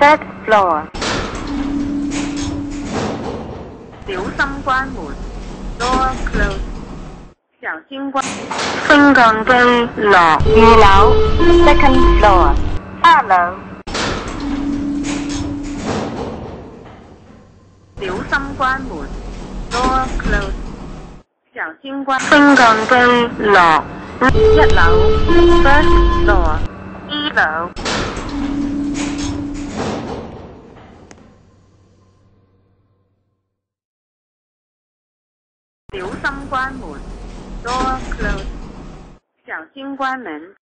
，third floor。小心关门，door close。小心关。升降机落二楼，second floor，二楼。小心关门，door close。小心关。升降机落一楼，first floor，一楼。小心关门，door close。小心关门。